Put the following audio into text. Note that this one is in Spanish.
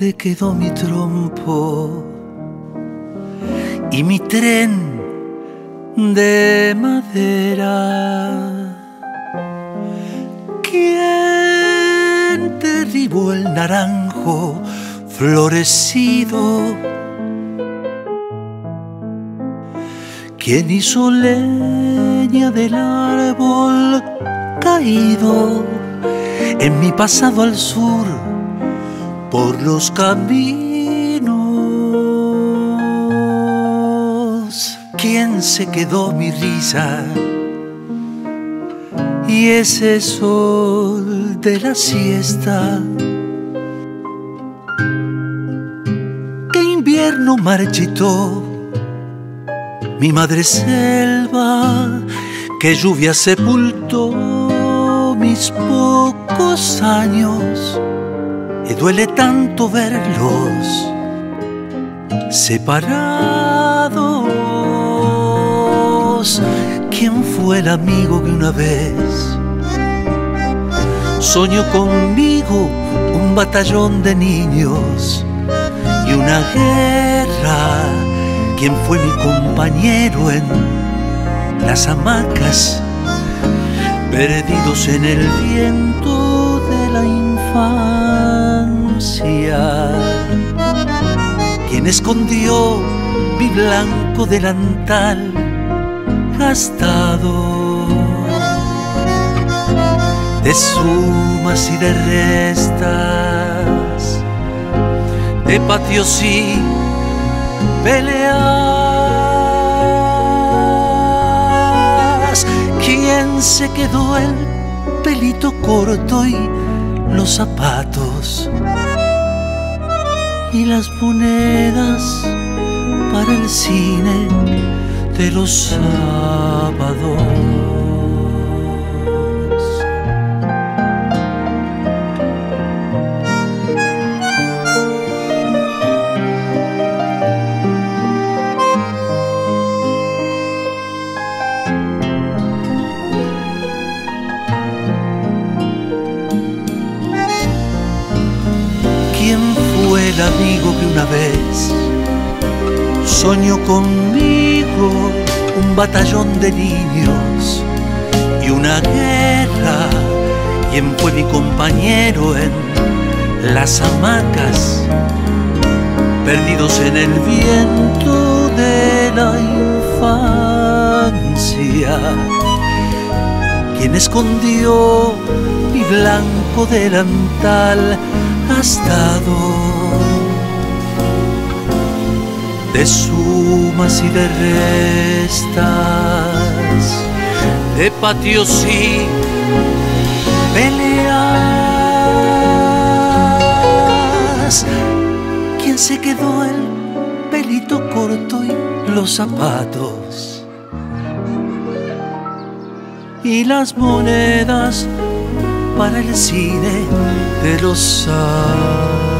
¿Dónde quedó mi trompo y mi tren de madera? ¿Quién derribó el naranjo florecido? ¿Quién hizo leña del árbol caído en mi pasado al sur por los caminos? ¿Quién se quedó mi risa? Y ese sol de la siesta. ¿Qué invierno marchitó? Mi madre selva, que lluvia sepultó mis pocos años. Y duele tanto verlos separados. ¿Quién fue el amigo que una vez soñó conmigo un batallón de niños y una guerra? ¿Quién fue mi compañero en las hamacas, perdidos en el viento de la infancia? ¿Quién escondió mi blanco delantal gastado de sumas y de restas, de patios y peleas. ¿Quién se quedó el pelito corto y los zapatos? Y las monedas para el cine de los sábados. El amigo que una vez soñó conmigo un batallón de niños y una guerra? ¿Quién fue mi compañero en las hamacas, perdidos en el viento de la infancia? ¿Quién escondió mi blanco delantal gastado? De sumas y de restas, de patios y peleas. ¿Quién se quedó el pelito corto y los zapatos? Y las monedas para el cine de los sábados.